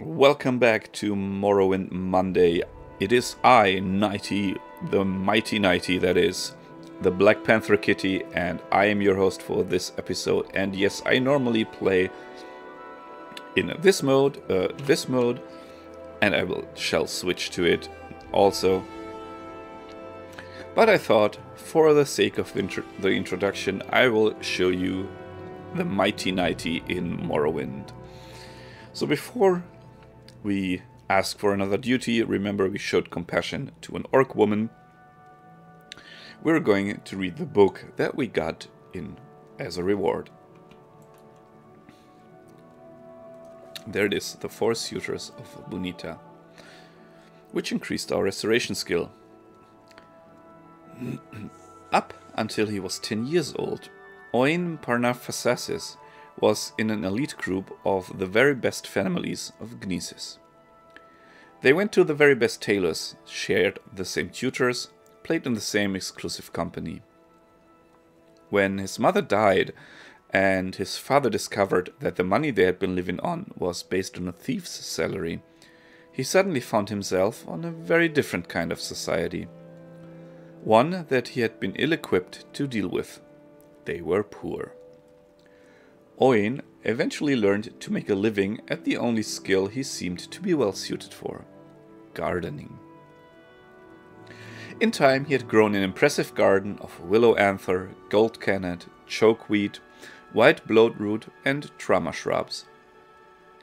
Welcome back to Morrowind Monday. It is I, Nighty, the mighty Nighty, that is, the Black Panther Kitty, and I am your host for this episode. And yes, I normally play in this mode, uh, this mode, and I will shall switch to it also. But I thought, for the sake of the, intro- the introduction, I will show you the mighty Nighty in Morrowind. So before we ask for another duty, remember we showed compassion to an orc woman. We're going to read the book that we got in as a reward. There it is, The Four Suitors of Bonita, which increased our restoration skill. Up until he was 10 years old, Oin Parnaphasasis was in an elite group of the very best families of Gnisis. They went to the very best tailors, shared the same tutors, played in the same exclusive company. When his mother died, and his father discovered that the money they had been living on was based on a thief's salary, he suddenly found himself on a very different kind of society. One that he had been ill equipped to deal with. They were poor. Oin eventually learned to make a living at the only skill he seemed to be well suited for gardening. In time, he had grown an impressive garden of willow anther, gold cannet, chokeweed, white bloodroot, and trama shrubs.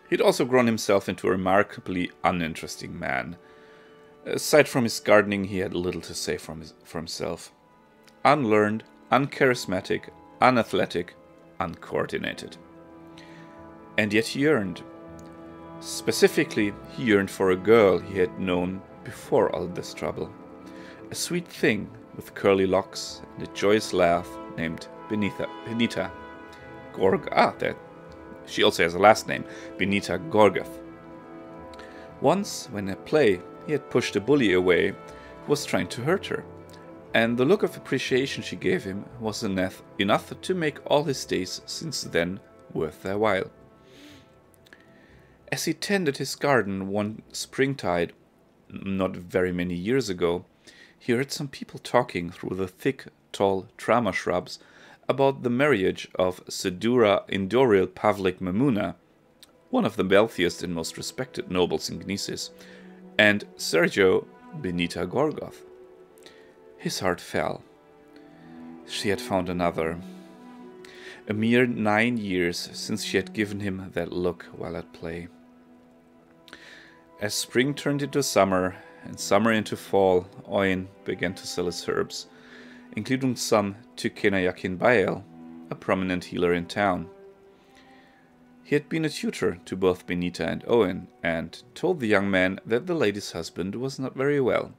He'd also grown himself into a remarkably uninteresting man. Aside from his gardening, he had little to say for, his, for himself. Unlearned, uncharismatic, unathletic, uncoordinated. And yet he yearned. Specifically, he yearned for a girl he had known before all this trouble. A sweet thing with curly locks and a joyous laugh named Benita. Benita. Gorg. Ah, that. She also has a last name, Benita Gorgoth. Once, when at play, he had pushed a bully away who was trying to hurt her and the look of appreciation she gave him was enough, enough to make all his days since then worth their while. As he tended his garden one springtide, not very many years ago, he heard some people talking through the thick, tall trama shrubs about the marriage of Sedura Indoril Pavlik Mamuna, one of the wealthiest and most respected nobles in Gnisis, and Sergio Benita Gorgoth. His heart fell. She had found another. A mere nine years since she had given him that look while at play. As spring turned into summer and summer into fall, Oin began to sell his herbs, including some to Kenayakin Bael, a prominent healer in town. He had been a tutor to both Benita and Owen, and told the young man that the lady's husband was not very well.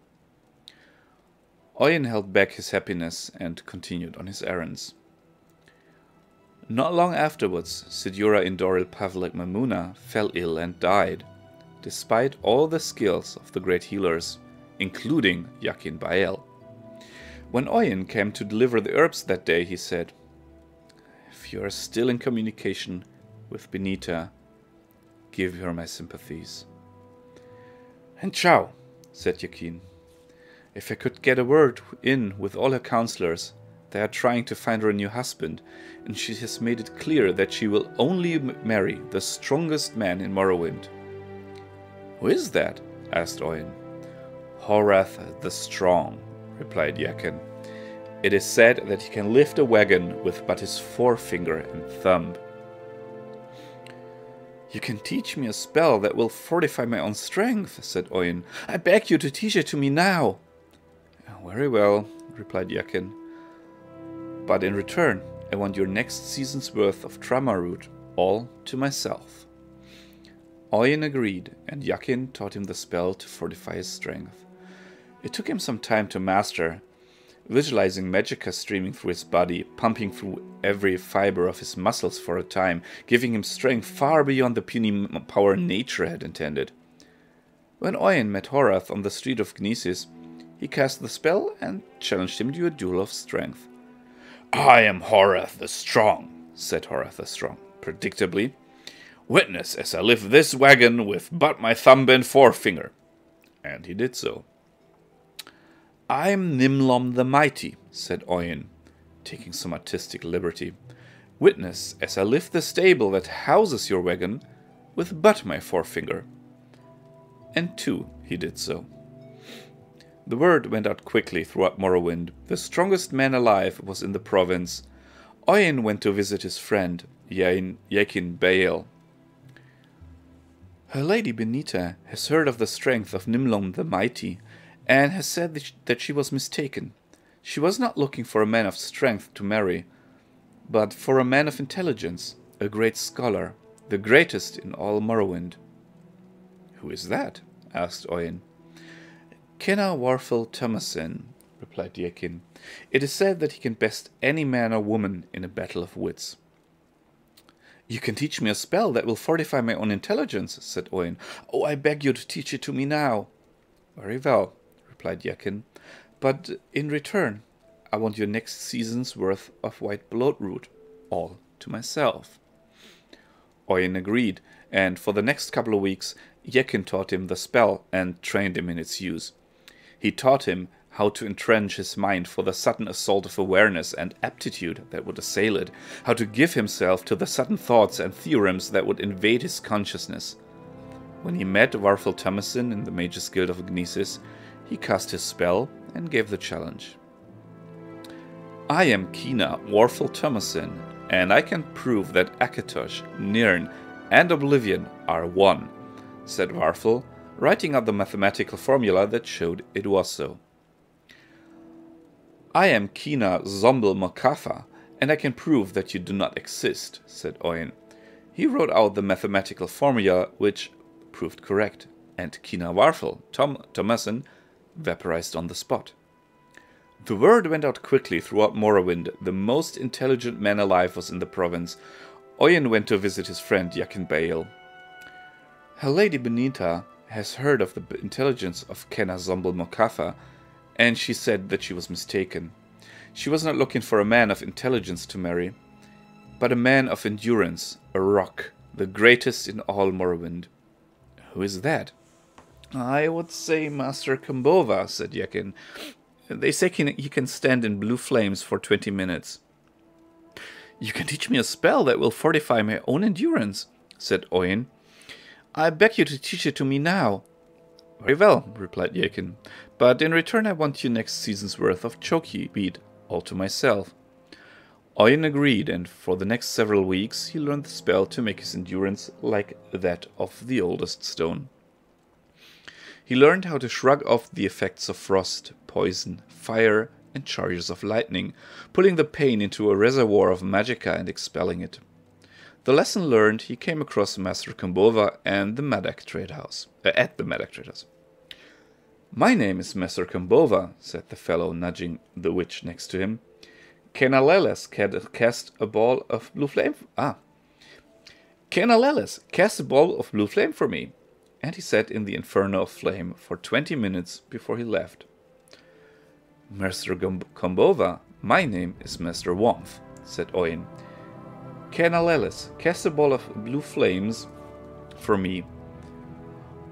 Oyen held back his happiness and continued on his errands. Not long afterwards, Sidura Indoril Pavlik Mamuna fell ill and died, despite all the skills of the great healers, including Yakin Bael. When Oyen came to deliver the herbs that day, he said, If you are still in communication with Benita, give her my sympathies. And ciao, said Yakin. If I could get a word in with all her counselors, they are trying to find her a new husband, and she has made it clear that she will only marry the strongest man in Morrowind. Who is that? asked Owen. Horath the Strong, replied Yakin. It is said that he can lift a wagon with but his forefinger and thumb. You can teach me a spell that will fortify my own strength, said Owen. I beg you to teach it to me now. Very well, replied Yakin. But in return, I want your next season's worth of trama root, all to myself. Oyen agreed, and Yakin taught him the spell to fortify his strength. It took him some time to master, visualizing magicka streaming through his body, pumping through every fiber of his muscles for a time, giving him strength far beyond the puny power nature had intended. When Oyen met Horath on the street of Gnisis, he cast the spell and challenged him to a duel of strength. I am Horath the Strong, said Horath the Strong, predictably. Witness as I lift this wagon with but my thumb and forefinger. And he did so. I'm Nimlom the Mighty, said Oyin, taking some artistic liberty. Witness as I lift the stable that houses your wagon with but my forefinger. And two, he did so. The word went out quickly throughout Morrowind. The strongest man alive was in the province. Oyin went to visit his friend, Yain, Yakin Baal. Her lady Benita has heard of the strength of Nimlom the Mighty, and has said that she was mistaken. She was not looking for a man of strength to marry, but for a man of intelligence, a great scholar, the greatest in all Morrowind. Who is that? asked Oyin. Kenna Warfel Thomasin, replied Yakin. It is said that he can best any man or woman in a battle of wits. You can teach me a spell that will fortify my own intelligence, said Oyin. Oh, I beg you to teach it to me now. Very well, replied Yakin. But in return, I want your next season's worth of white bloodroot, all to myself. Oyin agreed, and for the next couple of weeks, Yakin taught him the spell and trained him in its use. He taught him how to entrench his mind for the sudden assault of awareness and aptitude that would assail it, how to give himself to the sudden thoughts and theorems that would invade his consciousness. When he met Warfel Thomasin in the Mages Guild of Gnisis, he cast his spell and gave the challenge. I am Kina Warfel Thomasin, and I can prove that Akatosh, Nirn, and Oblivion are one, said Warfel, writing out the mathematical formula that showed it was so. I am Kina Zombel Mokatha, and I can prove that you do not exist, said Oyin. He wrote out the mathematical formula, which proved correct, and Kina Warfel, Tom Thomasin, vaporized on the spot. The word went out quickly throughout Morrowind. The most intelligent man alive was in the province. Oyin went to visit his friend Yakin Baal. Her lady Benita has heard of the intelligence of Kenna Zombel Mokatha and she said that she was mistaken. She was not looking for a man of intelligence to marry, but a man of endurance, a rock, the greatest in all Morrowind. Who is that? I would say Master Kambova, said Yakin. They say he can stand in blue flames for twenty minutes. You can teach me a spell that will fortify my own endurance, said Oyin. I beg you to teach it to me now. Very well, replied Yakin. But in return I want you next season's worth of chokeweed, all to myself. Oyin agreed, and for the next several weeks he learned the spell to make his endurance like that of the oldest stone. He learned how to shrug off the effects of frost, poison, fire, and charges of lightning, pulling the pain into a reservoir of magicka and expelling it. The lesson learned, he came across Master Kambova and the Madach trade house, uh, at the Madach trade house. My name is Master Kambova, said the fellow, nudging the witch next to him. Kenaleles cast a ball of blue flame. Ah. Kenaleles, cast a ball of blue flame for me. And he sat in the inferno of flame for twenty minutes before he left. Master Kambova, my name is Master Womf, said Oyin. Kenaleles, cast a ball of blue flames for me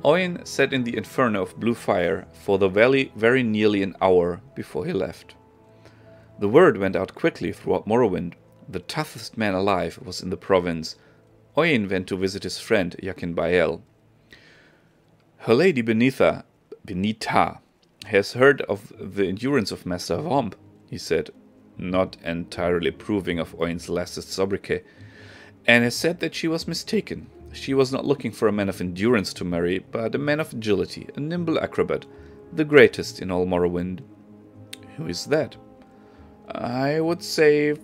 Oyin sat in the inferno of blue fire for the valley very nearly an hour before he left. The word went out quickly throughout Morrowind. The toughest man alive was in the province. Oyin went to visit his friend Yakin Baal. Her lady Benitha, Benita has heard of the endurance of Master Womp, he said, not entirely approving of Oyin's last sobriquet, and has said that she was mistaken. She was not looking for a man of endurance to marry, but a man of agility, a nimble acrobat, the greatest in all Morrowind. Who is that? I would say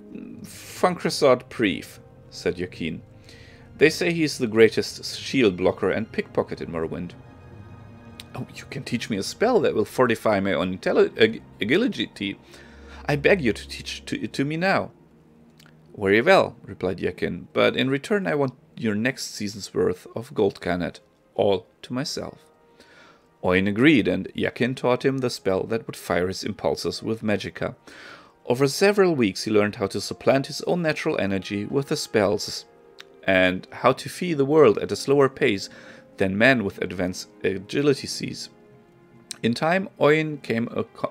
Funkresort Preef, said Yakin. They say he is the greatest shield blocker and pickpocket in Morrowind. Oh, you can teach me a spell that will fortify my own agility. I beg you to teach to, it to me now. Very well, replied Yakin, but in return I want your next season's worth of gold canet, all to myself. Oyin agreed, and Yakin taught him the spell that would fire his impulses with magicka. Over several weeks he learned how to supplant his own natural energy with the spells and how to fee the world at a slower pace than men with advanced agility sees. In time, Oin came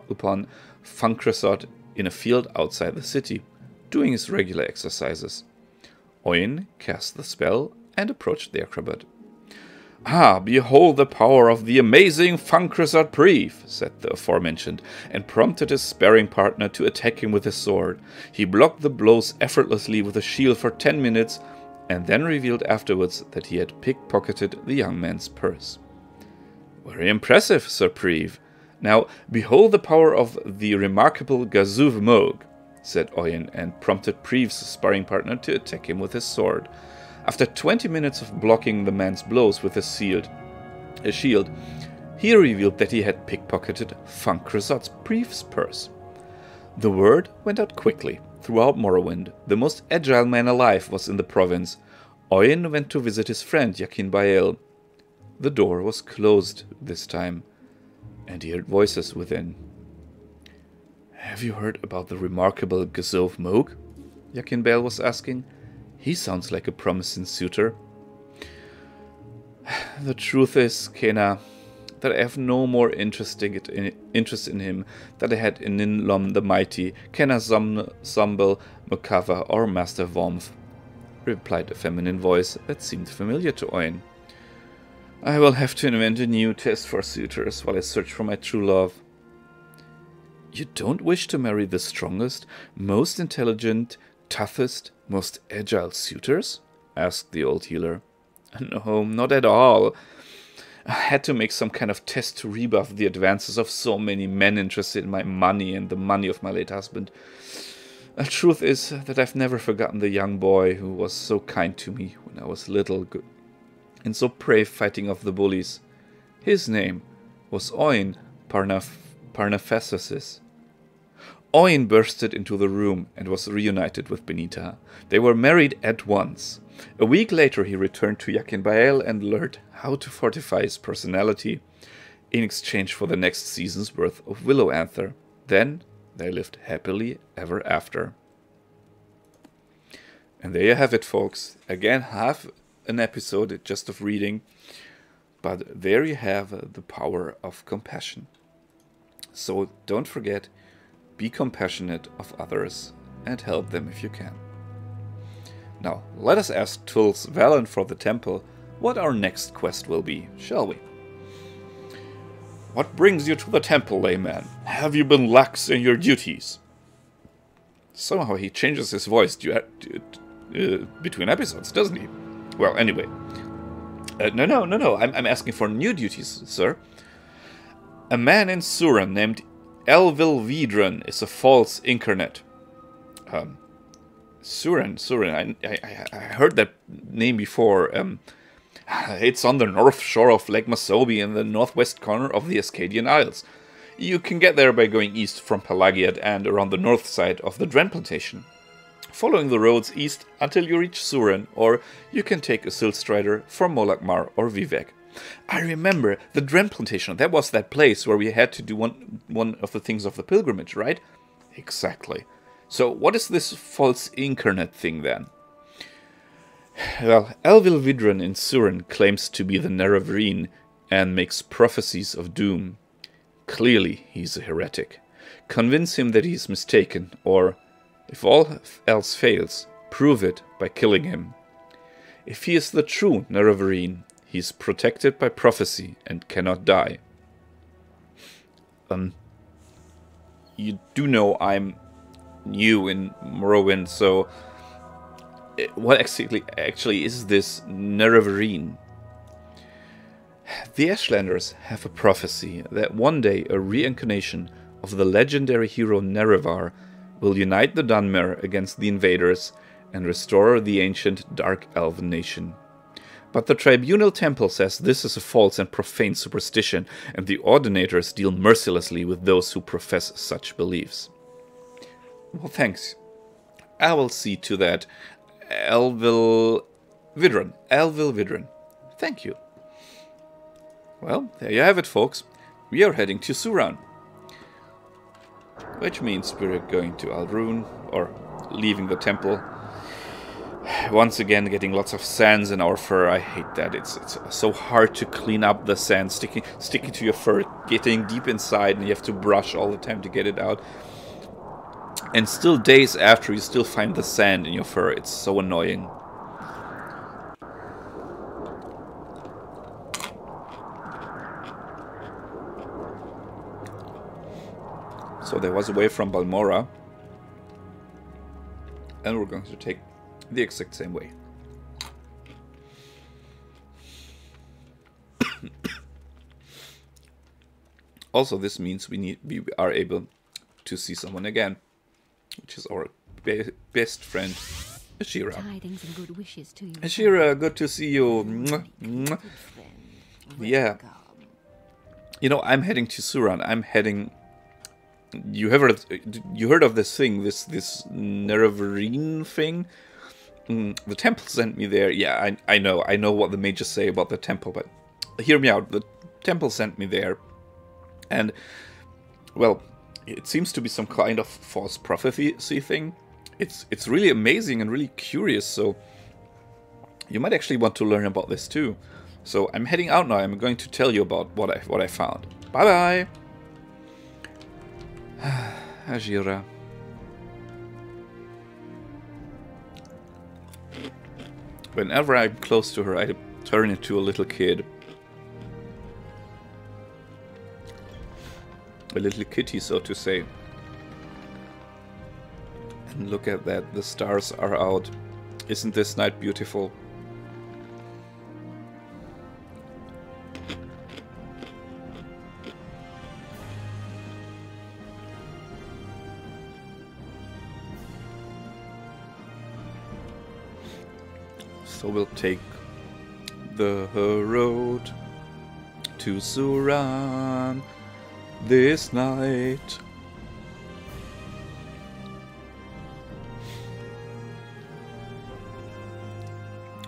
upon Funkresot in a field outside the city, doing his regular exercises. Oin cast the spell and approached the acrobat. Ah, behold the power of the amazing Funkresot Preve, said the aforementioned, and prompted his sparring partner to attack him with his sword. He blocked the blows effortlessly with a shield for ten minutes, and then revealed afterwards that he had pickpocketed the young man's purse. Very impressive, Sir Preve. Now, behold the power of the remarkable Gazuv Moog, said Oyen, and prompted Preve's sparring partner to attack him with his sword. After 20 minutes of blocking the man's blows with a, shield, a shield, he revealed that he had pickpocketed Funkresot's Preve's purse. The word went out quickly throughout Morrowind. The most agile man alive was in the province. Oyen went to visit his friend Yakin Bael. The door was closed this time, and he heard voices within. Have you heard about the remarkable Gazov Moog? Yakin Bael was asking. He sounds like a promising suitor. The truth is, Kena, that I have no more interest in, interest in him than I had in Ninlom the Mighty, Kena Zombel, Mokava, or Master Wormth, replied a feminine voice that seemed familiar to Oin. I will have to invent a new test for suitors while I search for my true love. You don't wish to marry the strongest, most intelligent, toughest, most agile suitors? asked the old healer. No, not at all. I had to make some kind of test to rebuff the advances of so many men interested in my money and the money of my late husband. The truth is that I've never forgotten the young boy who was so kind to me when I was little and so brave fighting off the bullies. His name was Oin Parnaf Parnaphasis. Oin bursted into the room and was reunited with Benita. They were married at once. A week later, he returned to Yakin Bael and learned how to fortify his personality in exchange for the next season's worth of Willow Anther. Then they lived happily ever after. And there you have it, folks. Again, half an episode just of reading, but there you have the power of compassion. So don't forget be compassionate of others and help them if you can. Now, let us ask Tuls Valen for the temple what our next quest will be, shall we? What brings you to the temple, layman? Have you been lax in your duties? Somehow he changes his voice uh, between episodes, doesn't he? Well, anyway. Uh, no, no, no, no. I'm, I'm asking for new duties, sir. A man in Suran named Elvil Vidran is a false incarnate. Um, Suran, Suran, I, I, I, heard that name before. Um, it's on the north shore of Lake Masobi in the northwest corner of the Ascadian Isles. You can get there by going east from Pelagiad and around the north side of the Dren Plantation. Following the roads east until you reach Suran, or you can take a Silt Strider from Molag Mar or Vivec. I remember the Dren plantation. That was that place where we had to do one one of the things of the pilgrimage, right? Exactly. So what is this false incarnate thing then? Well, Elvil Vidran in Suran claims to be the Nerevarine and makes prophecies of doom. Clearly, he's a heretic. Convince him that he is mistaken, or, if all else fails, prove it by killing him. If he is the true Nerevarine, he is protected by prophecy and cannot die. Um, you do know I'm new in Morrowind, so eh, what exactly actually is this Nerevarine? The Ashlanders have a prophecy that one day a reincarnation of the legendary hero Nerevar will unite the Dunmer against the invaders and restore the ancient Dark Elven nation. But the Tribunal Temple says this is a false and profane superstition, and the Ordinators deal mercilessly with those who profess such beliefs. Well, thanks. I will see to that. Elvil Vidran. Elvil Vidran. Thank you. Well, there you have it, folks. We are heading to Suran. Which means we're going to Ald'ruhn, or leaving the temple once again getting lots of sands in our fur. I hate that. It's it's so hard to clean up the sand sticking sticking to your fur, getting deep inside, and you have to brush all the time to get it out. And still days after, you still find the sand in your fur. It's so annoying. So there was a way from Balmora. And we're going to take the exact same way. also, this means we need we are able to see someone again, which is our be best friend, Ajira. Tidings and good wishes to you. Ajira, good to see you. Mwah, mwah. Yeah. You know, I'm heading to Suran. I'm heading. You have heard? You heard of this thing? This this Nerevarine thing? Mm, the temple sent me there. Yeah, I I know. I know what the mages say about the temple, but hear me out. The temple sent me there, and well, it seems to be some kind of false prophecy thing. It's it's really amazing and really curious. So you might actually want to learn about this too. So I'm heading out now. I'm going to tell you about what I what I found. Bye bye. Ajira. Whenever I'm close to her, I turn into a little kid. A little kitty, so to say. And look at that, the stars are out. Isn't this night beautiful? So we'll take the road to Suran this night.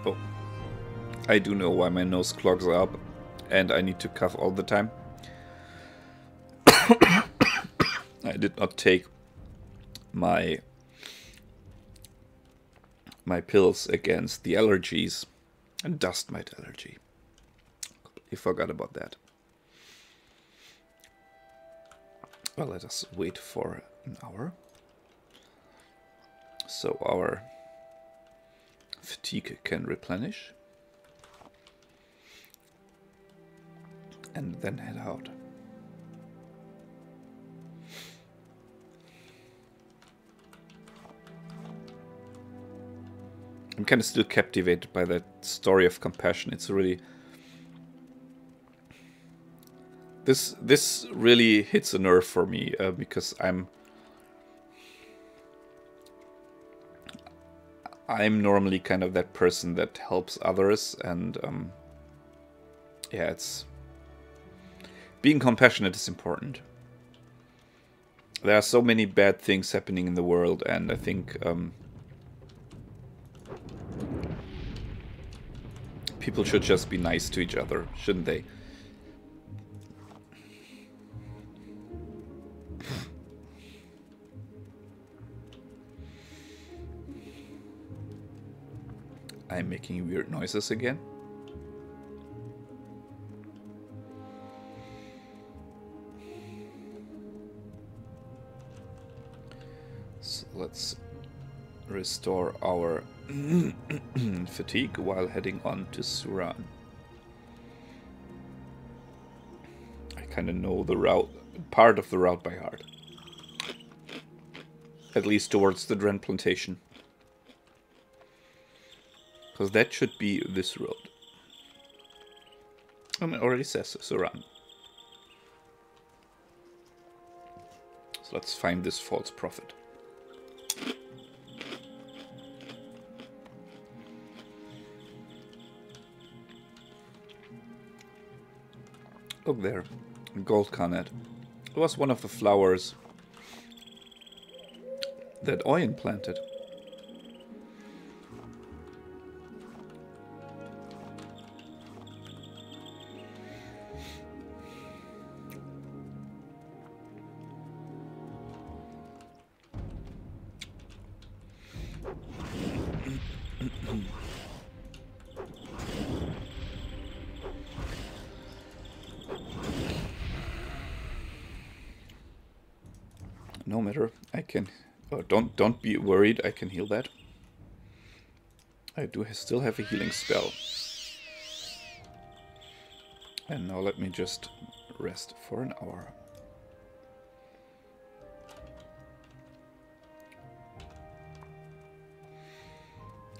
Oh, I do know why my nose clogs up and I need to cough all the time. I did not take my my pills against the allergies and dust mite allergy. Completely forgot about that. Well, let us wait for an hour. So our fatigue can replenish. And then head out. I'm kind of still captivated by that story of compassion. It's really this this really hits a nerve for me uh, because I'm I'm normally kind of that person that helps others and um, yeah, it's being compassionate is important. There are so many bad things happening in the world, and I think um, people should just be nice to each other, shouldn't they? I'm making weird noises again. So let's restore our fatigue while heading on to Suran. I kind of know the route, part of the route by heart. At least towards the Dren Plantation. Because that should be this road. And it already says Suran. So let's find this false prophet. Look there, gold cornet. It was one of the flowers that Oyen planted. Don't, be worried, I can heal that. I do still have a healing spell. And now let me just rest for an hour.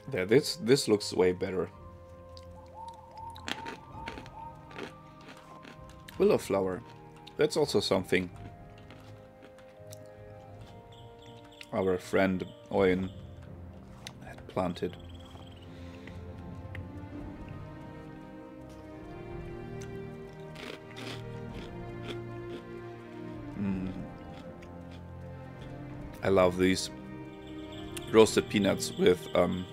There, this this looks way better. Willow flower. That's also something our friend Owen had planted. Mm. I love these roasted peanuts with um,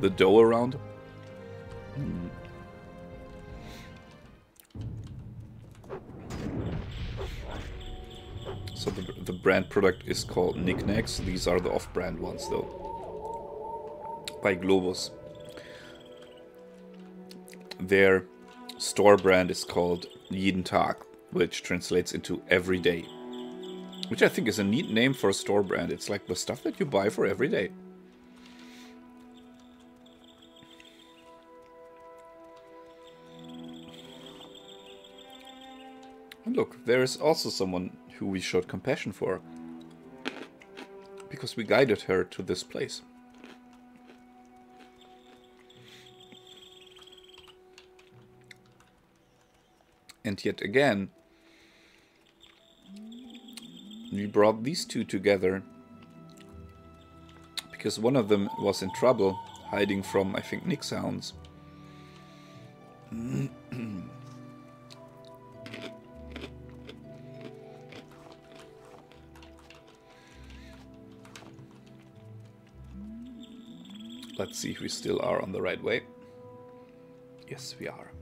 the dough around. Mm. Brand product is called Nic Nac's. These are the off-brand ones though. By Globus. Their store brand is called Jeden Tag, which translates into every day. Which I think is a neat name for a store brand. It's like the stuff that you buy for every day. And look, there is also someone who we showed compassion for. Because we guided her to this place. And yet again, we brought these two together because one of them was in trouble, hiding from, I think, Nick sounds. Let's see if we still are on the right way. Yes, we are.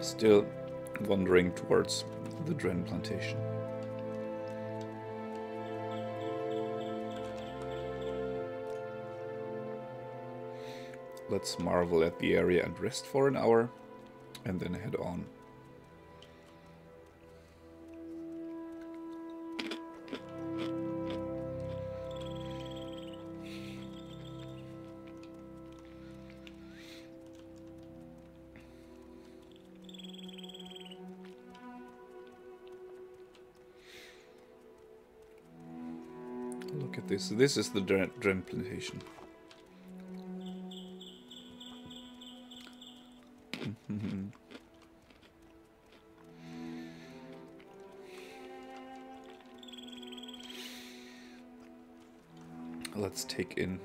Still wandering towards the Dren plantation. Let's marvel at the area and rest for an hour, and then head on. Look at this. This is the Dren, Dren plantation. Let's take in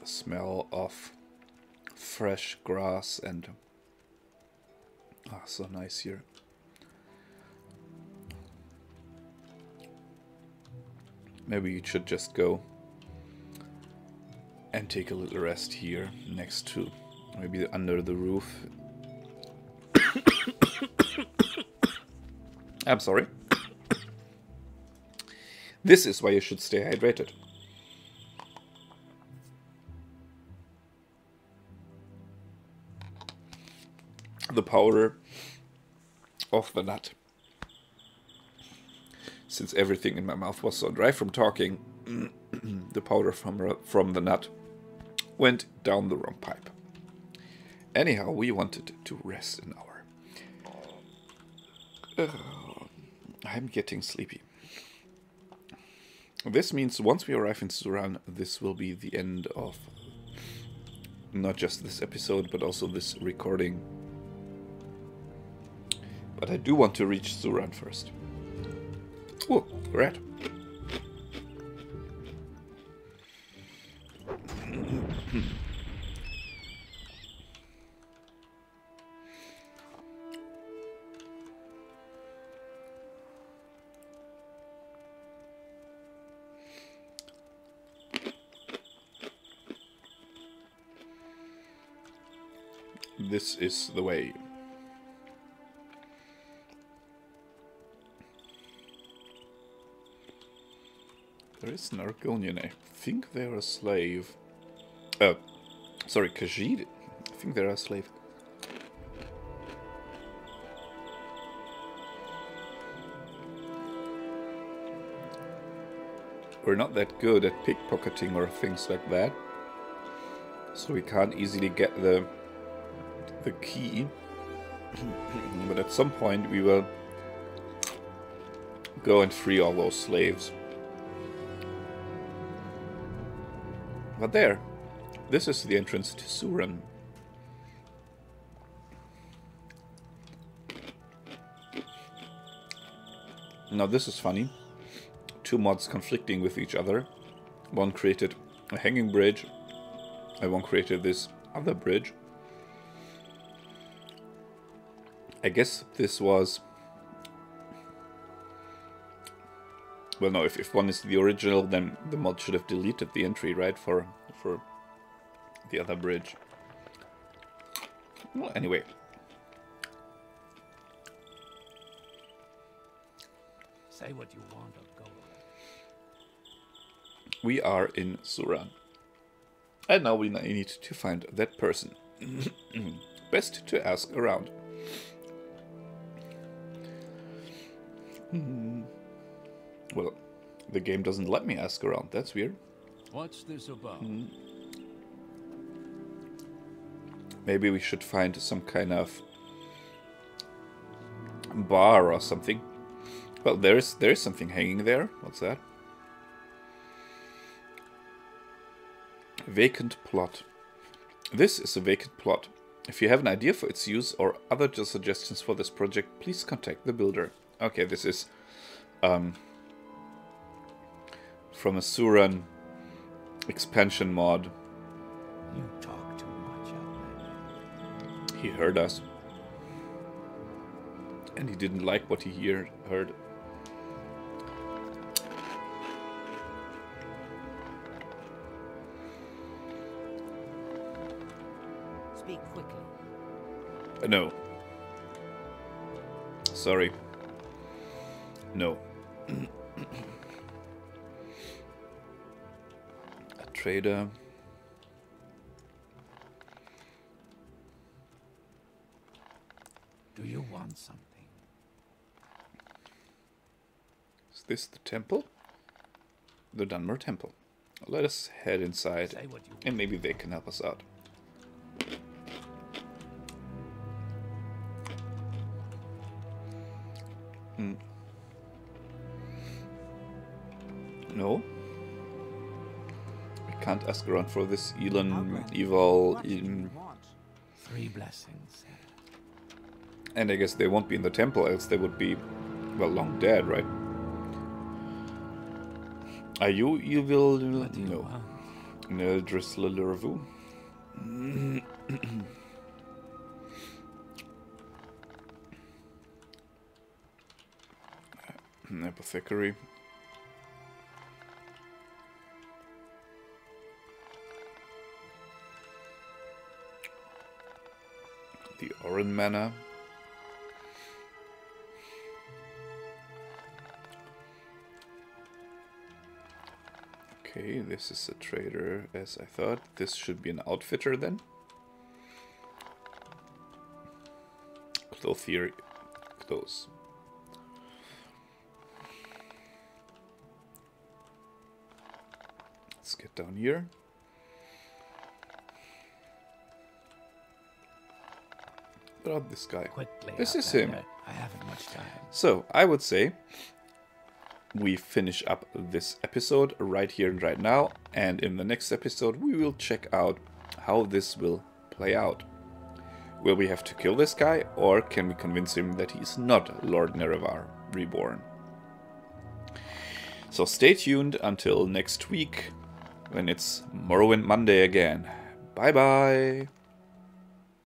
the smell of fresh grass and ah, so nice here. Maybe you should just go and take a little rest here next to maybe under the roof. I'm sorry. This is why you should stay hydrated. The powder of the nut. Since everything in my mouth was so dry from talking, the powder from, from the nut went down the wrong pipe. Anyhow, we wanted to rest an hour. I'm getting sleepy. This means once we arrive in Suran, this will be the end of not just this episode, but also this recording. But I do want to reach Suran first. Oh, red. this is the way. There is an Argonian. I think they're a slave. Uh, sorry, Khajiit. I think they're a slave. We're not that good at pickpocketing or things like that. So we can't easily get the the key. but at some point we will go and free all those slaves. But there, this is the entrance to Suran. Now this is funny. Two mods conflicting with each other. One created a hanging bridge, and one created this other bridge. I guess this was... Well, no, if, if one is the original, then the mod should have deleted the entry, right, for, for the other bridge. Well, anyway. Say what you want or go We are in Suran. And now we need to find that person. Best to ask around. Hmm. Well, the game doesn't let me ask around. That's weird. What's this about? Maybe we should find some kind of bar or something. Well, there is there is something hanging there. What's that? Vacant plot. This is a vacant plot. If you have an idea for its use or other suggestions for this project, please contact the builder. Okay, this is um, from a Suran expansion mod. You talk too much, Outlander. He heard us. And he didn't like what he hear, heard. Speak quickly. Uh, no. Sorry. No. A trader. Do you want something? Is this the temple? The Dunmer Temple. Let us head inside, Say what you and maybe they can help us out. Hmm. No. We can't ask around for this Elon evil, What do you want? Three blessings. and I guess they won't be in the temple, else they would be, well, long dead, right? Are you evil? What you No. want? Neldris Lilurvu. Apothecary. Manor. Okay, this is a trader as I thought. This should be an outfitter then. Clothier. Close. Let's get down here. About this guy? Quickly. This is him. I haven't much time. So, I would say we finish up this episode right here and right now. And in the next episode, we will check out how this will play out. Will we have to kill this guy, or can we convince him that he's not Lord Nerevar reborn? So stay tuned until next week when it's Morrowind Monday again. Bye bye!